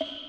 you